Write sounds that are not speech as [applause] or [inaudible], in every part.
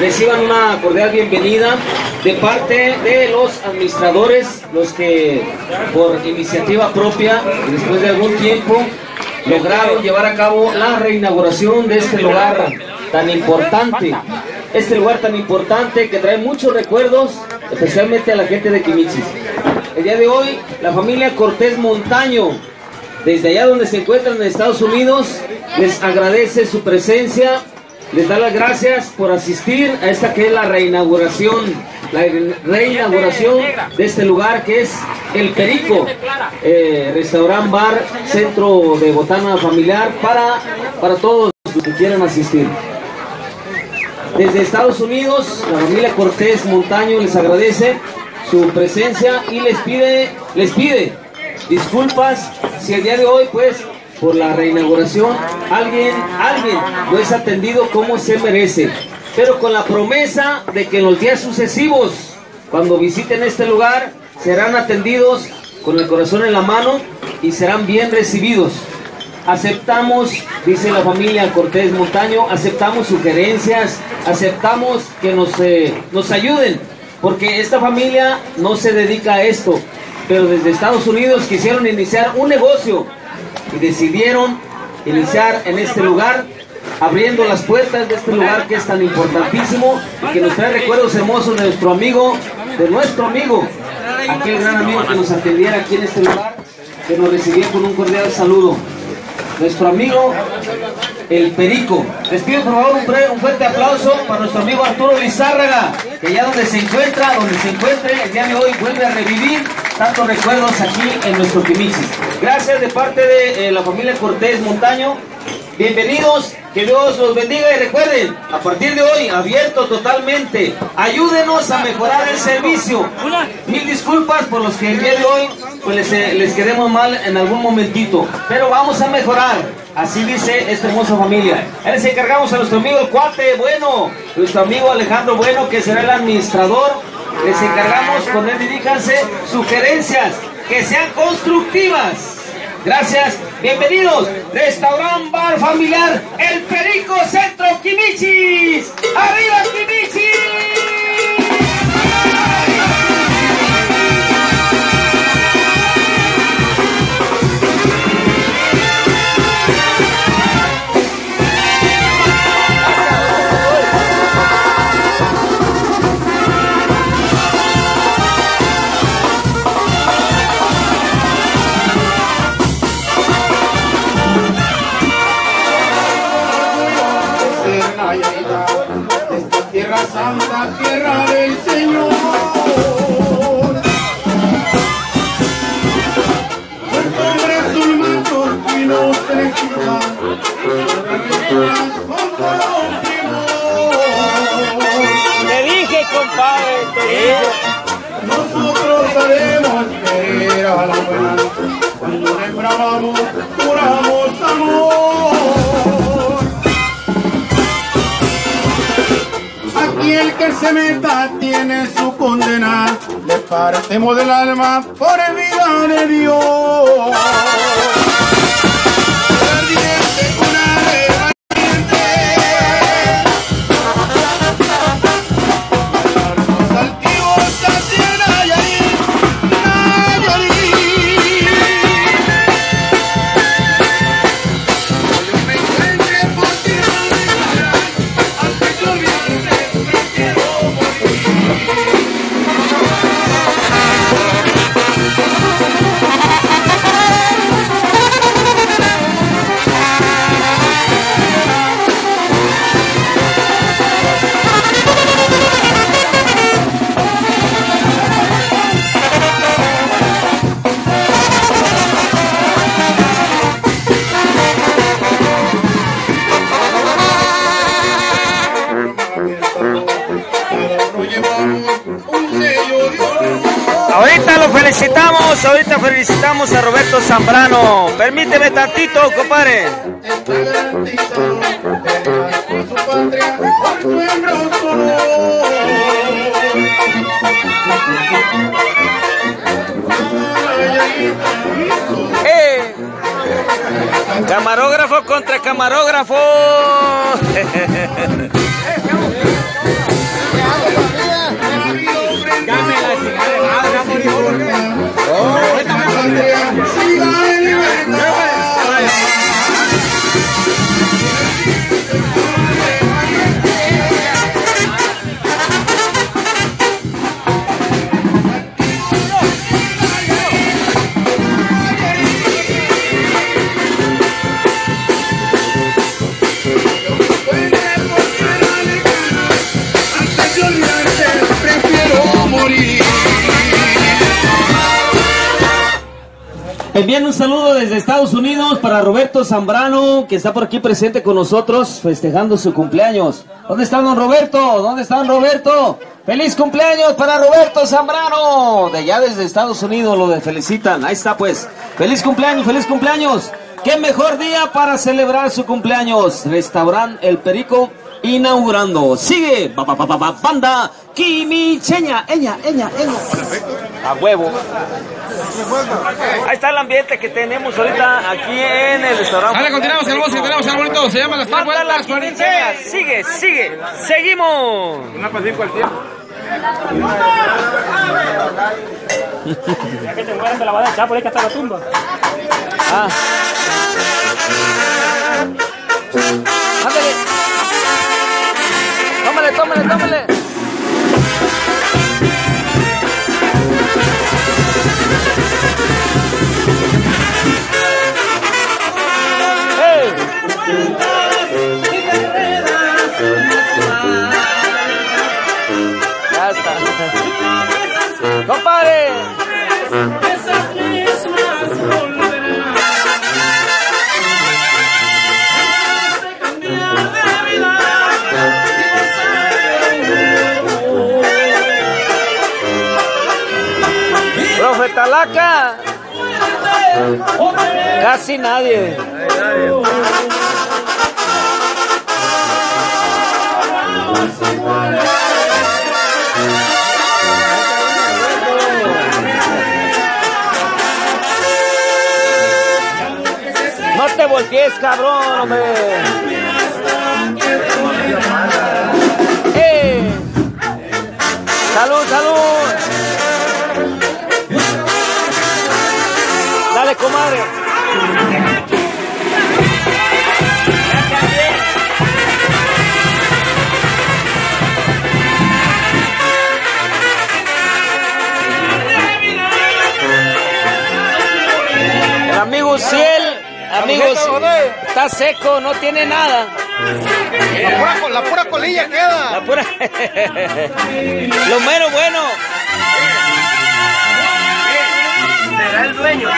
reciban una cordial bienvenida de parte de los administradores, los que por iniciativa propia después de algún tiempo lograron llevar a cabo la reinauguración de este lugar tan importante. Este lugar tan importante que trae muchos recuerdos, especialmente a la gente de Quimichis. El día de hoy, la familia Cortés Montaño, desde allá donde se encuentran en Estados Unidos, les agradece su presencia les da las gracias por asistir a esta que es la reinauguración, la reinauguración de este lugar que es El Perico, eh, bar, centro de botana familiar para, para todos los que quieran asistir. Desde Estados Unidos, la familia Cortés Montaño les agradece su presencia y les pide, les pide disculpas si el día de hoy pues por la reinauguración, alguien, alguien no es atendido como se merece, pero con la promesa de que en los días sucesivos, cuando visiten este lugar, serán atendidos con el corazón en la mano y serán bien recibidos. Aceptamos, dice la familia Cortés Montaño, aceptamos sugerencias, aceptamos que nos, eh, nos ayuden, porque esta familia no se dedica a esto, pero desde Estados Unidos quisieron iniciar un negocio y decidieron iniciar en este lugar, abriendo las puertas de este lugar que es tan importantísimo y que nos trae recuerdos hermosos de nuestro amigo, de nuestro amigo, aquel gran amigo que nos atendiera aquí en este lugar, que nos recibió con un cordial saludo. Nuestro amigo el Perico. Les pido por favor un, fuerte aplauso para nuestro amigo Arturo Lizárraga, que ya donde se encuentra, donde se encuentre, el día de hoy vuelve a revivir tantos recuerdos aquí en nuestro Quimichis. Gracias de parte de eh, la familia Cortés Montaño. Bienvenidos, que Dios los bendiga y recuerden, a partir de hoy, abierto totalmente. Ayúdenos a mejorar el servicio. Mil disculpas por los que el día de hoy pues les, eh, quedemos mal en algún momentito, pero vamos a mejorar. Así dice esta hermosa familia. Ahora les encargamos a nuestro amigo el cuate bueno, nuestro amigo Alejandro Bueno, que será el administrador. Les encargamos con él diríjanse sugerencias que sean constructivas. Gracias, bienvenidos. Restaurant Bar Familiar El Perico Centro Quimichis. ¡Arriba Quimichis! Partimos del alma por el vida de Dios. Ahorita felicitamos a Roberto Zambrano. Permíteme tantito, compadre. Eh, camarógrafo contra camarógrafo. [laughs] Enviando un saludo desde Estados Unidos para Roberto Zambrano, que está por aquí presente con nosotros, festejando su cumpleaños. ¿Dónde está don Roberto? ¿Dónde está don Roberto? ¡Feliz cumpleaños para Roberto Zambrano! De allá desde Estados Unidos lo felicitan. Ahí está pues. ¡Feliz cumpleaños, feliz cumpleaños! ¡Qué mejor día para celebrar su cumpleaños! Restaurante El Perico inaugurando. Sigue, ba, ba, ba, ba, banda Quimicheña, ella, ella, ella. A huevo. Ahí está el ambiente que tenemos ahorita aquí en el restaurante. Ahora continuamos el que tenemos al bonito, se llama Las Tres la Vueltas. Sigue, sigue, seguimos. Una cinco al tiempo. [laughs] Ya que te mueras te la vas a echar por ahí que hasta la tumba. Ah. Ándale. Tómale, tómale, Casi nadie. No te voltees, cabrón, hombre. ¡Eh! ¡Salud, salud! Dale, comadre. Amigo Ciel, amigos, está seco, no tiene nada. La pura, la pura colilla queda. La pura... [laughs] Lo mero bueno. Será el dueño.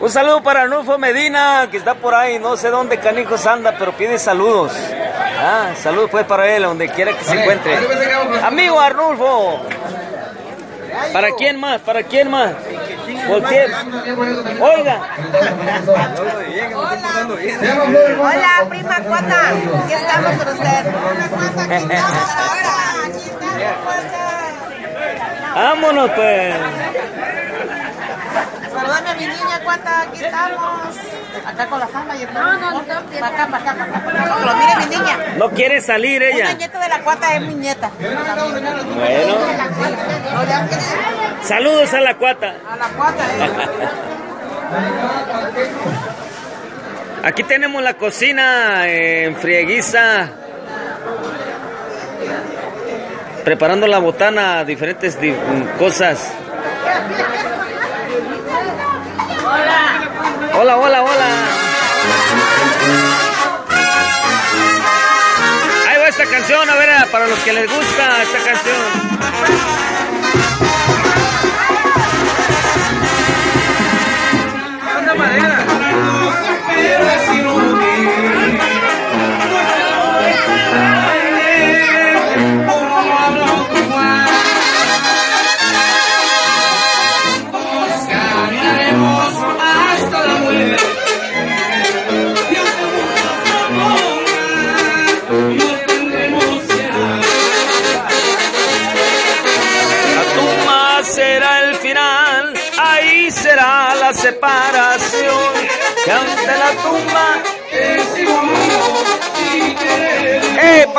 Un saludo para Arnulfo Medina, que está por ahí, no sé dónde canijos anda, pero pide saludos. Ah, saludos pues para él, donde quiera que se encuentre. Amigo Arnulfo. ¿Para quién más? ¿Para quién más? Voltee. Oiga. Hola, prima Cuata. Aquí estamos con usted. Vámonos pues. Saludame a mi niña Cuata. Aquí estamos. Acá con la fama y el No, no, no. Para acá, para acá, para acá. Pero mire mi niña. No quiere salir ella. nieta de la Cuata es mi nieta. Bueno. Saludos a la cuata. A la Cuata, eh. Aquí tenemos la cocina en Frieguiza. Preparando la botana, diferentes di- cosas. Hola, hola, hola. Ahí va esta canción, a ver, para los que les gusta esta canción. madera.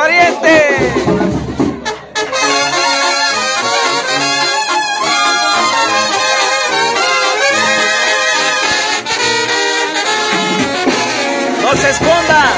Pariente! ¡No se esconda!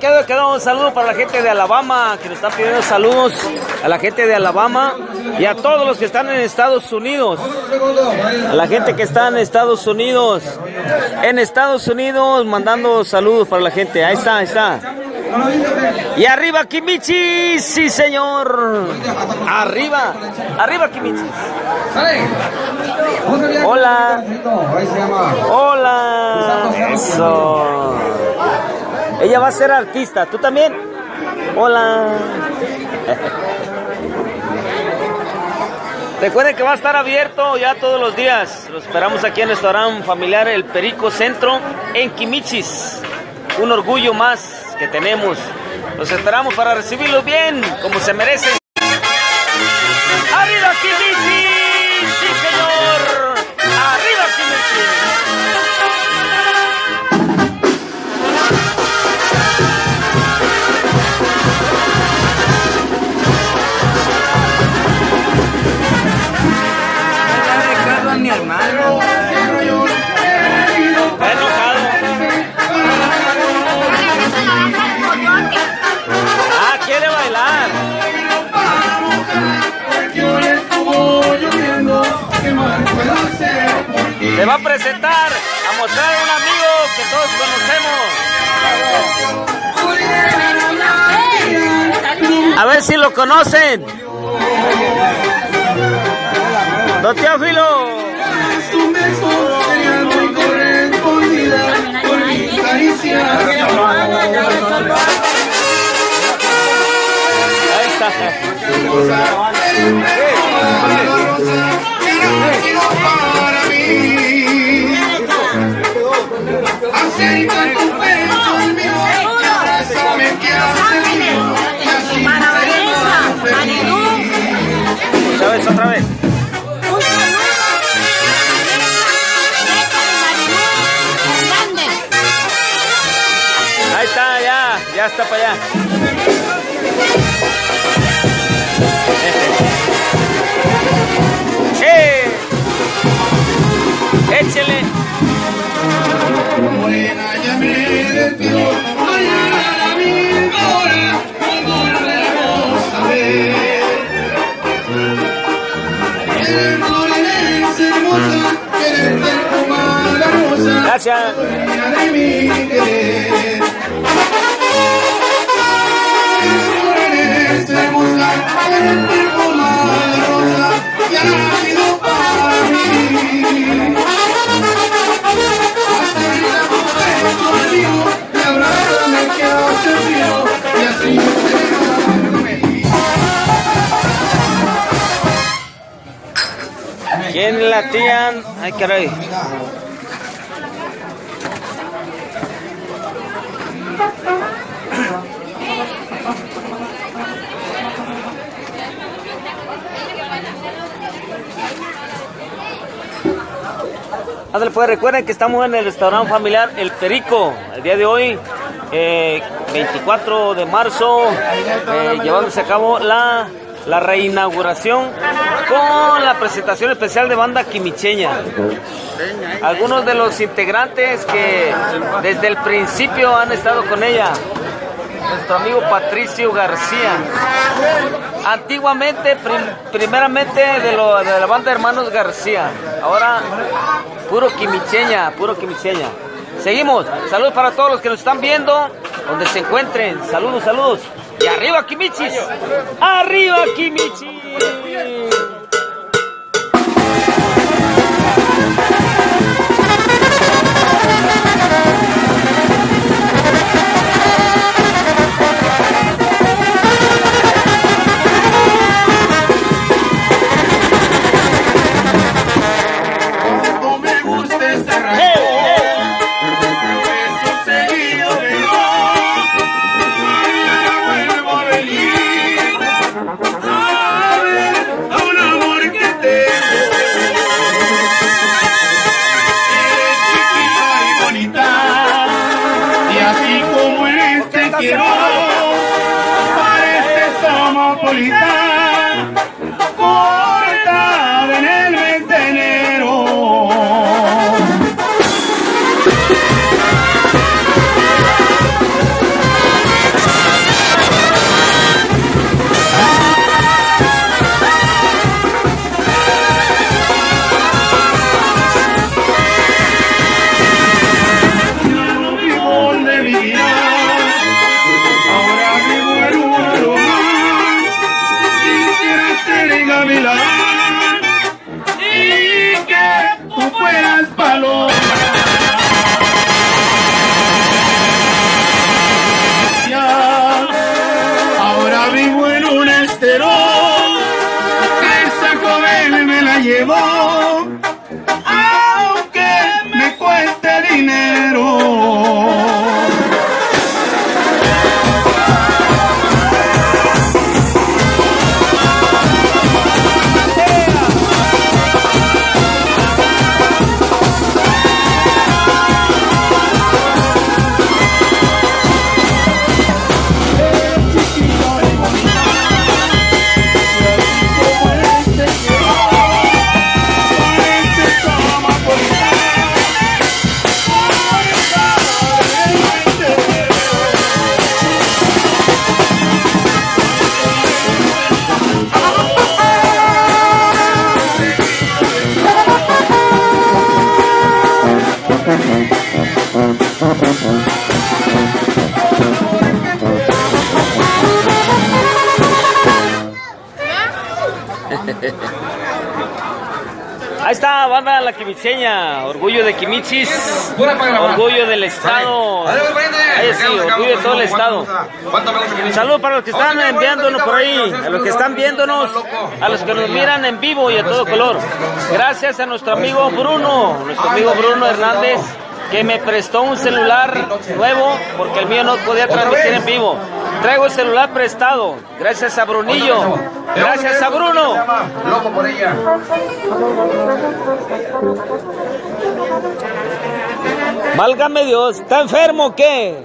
Ahí quedó, quedó un saludo para la gente de Alabama que nos están pidiendo saludos a la gente de Alabama y a todos los que están en Estados Unidos. A la gente que está en Estados Unidos. En Estados Unidos mandando saludos para la gente. Ahí está, ahí está. Y arriba Kimichi, sí señor. Arriba, arriba Kimichi. Hola. Hola. Eso. Ella va a ser artista. ¿Tú también? Hola. Recuerden que va a estar abierto ya todos los días. Lo esperamos aquí en el restaurante familiar El Perico Centro en Quimichis. Un orgullo más que tenemos. Los esperamos para recibirlos bien, como se merecen. ¡Arriba Quimichis! Le va a presentar, a mostrar a un amigo que todos conocemos. A ver si lo conocen. Don Teófilo. Ahí está. Acerca tu pecho al mío abrázame que hace otra vez. Ahí está, ya, ya está para allá. Felices. ¿Quién la tía? Ay, caray. Ándale, pues recuerden que estamos en el restaurante familiar El Perico. El día de hoy, eh, 24 de marzo, eh, llevándose a cabo la, la reinauguración con la presentación especial de banda quimicheña. Algunos de los integrantes que desde el principio han estado con ella. Nuestro amigo Patricio García. Antiguamente, prim- primeramente de, lo- de la banda Hermanos García. Ahora, puro quimicheña, puro quimicheña. Seguimos. Saludos para todos los que nos están viendo, donde se encuentren. Saludos, saludos. Y arriba, Kimichis. Arriba, Kimichis. Ahí está, banda La Quimicheña, orgullo de Quimichis, orgullo del Estado. Ahí sí, orgullo de todo el Estado. Saludos para los que están enviándonos por ahí, a los que están viéndonos, a los que nos miran en vivo y a todo color. Gracias a nuestro amigo Bruno, nuestro amigo Bruno Hernández, que me prestó un celular nuevo porque el mío no podía transmitir en vivo. Traigo el celular prestado, gracias a Brunillo, gracias a Bruno. Loco por ella. Válgame Dios, ¿está enfermo o qué?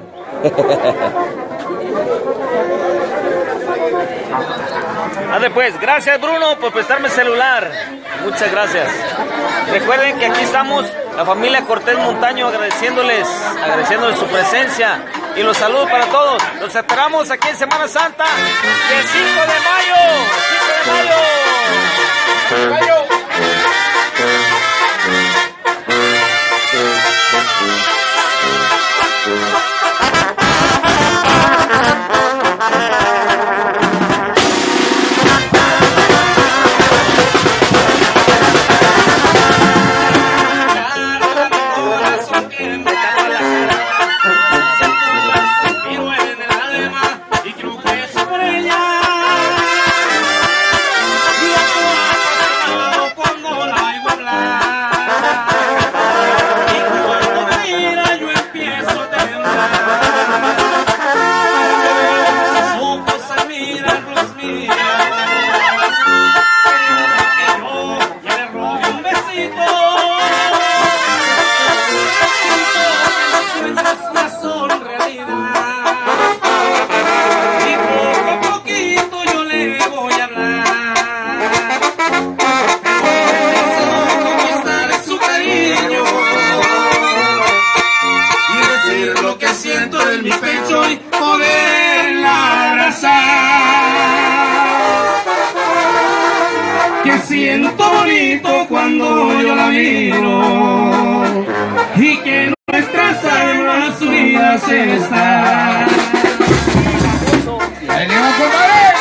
Ande pues, gracias Bruno por prestarme el celular. Muchas gracias. Recuerden que aquí estamos, la familia Cortés Montaño, agradeciéndoles, agradeciéndoles su presencia y los saludos para todos. Los esperamos aquí en Semana Santa el 5 de mayo. 5 de mayo. Corazón mi pecho y poderla abrazar. Que siento bonito cuando yo la miro y que nuestras almas unidas están. ¡Venimos, compadre!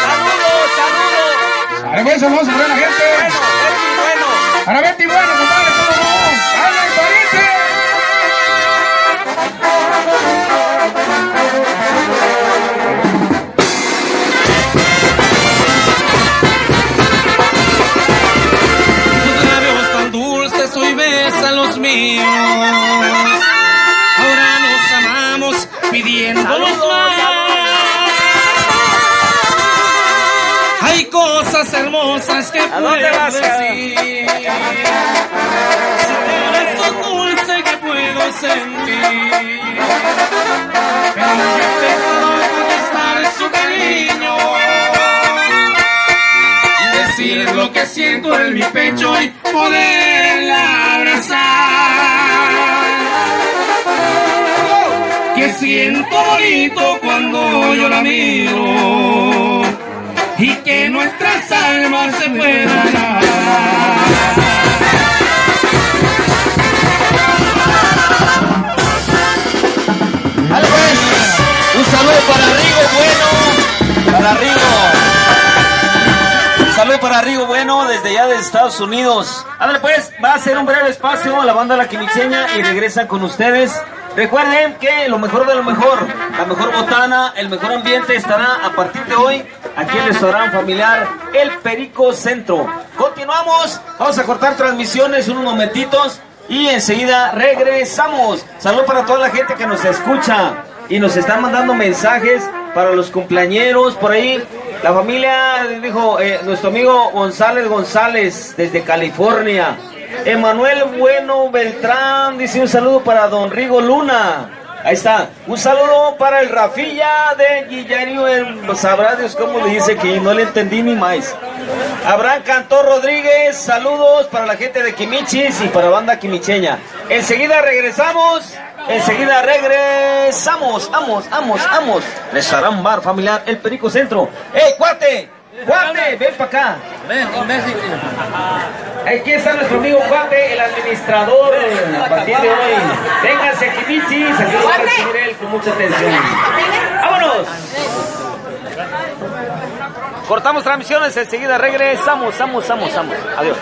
¡Saludos, saludos! ¡Ahora pues, vamos a ver la gente! Betty, bueno. ¡Ahora Betty, bueno, compadre! Hay cosas hermosas que ¿A dónde puedo decir. Su corazón dulce que puedo sentir. Pero yo a conquistar su cariño y decir lo que siento en mi pecho y poderla abrazar. Que siento bonito cuando yo la miro y que nuestras almas se puedan pues. Un saludo para Rigo Bueno. Para Rigo. Un saludo para Rigo Bueno desde allá de Estados Unidos. Ándale pues, va a ser un breve espacio la banda La Quimicheña y regresa con ustedes. Recuerden que lo mejor de lo mejor, la mejor botana, el mejor ambiente estará a partir de hoy aquí en el restaurante familiar El Perico Centro. Continuamos, vamos a cortar transmisiones unos momentitos y enseguida regresamos. Salud para toda la gente que nos escucha y nos están mandando mensajes para los cumpleañeros por ahí. La familia dijo eh, nuestro amigo González González desde California. Emanuel Bueno Beltrán dice un saludo para Don Rigo Luna. Ahí está. Un saludo para el Rafilla de Guillario. El, sabrá Dios cómo le dice que no le entendí ni más. Abraham Cantor Rodríguez. Saludos para la gente de Quimichis y para banda quimicheña. Enseguida regresamos. Enseguida regresamos. Vamos, vamos, vamos. Restaurant Bar Familiar El Perico Centro. ¡Ey, cuate! ¡Cuate! Ven para acá. Ven, imbécil. Aquí está nuestro amigo Cuate, el administrador a partir de hoy. Vénganse aquí, Michis, aquí lo va a recibir él con mucha atención. ¡Vámonos! Cortamos transmisiones, enseguida regresamos, vamos, vamos, vamos. Adiós.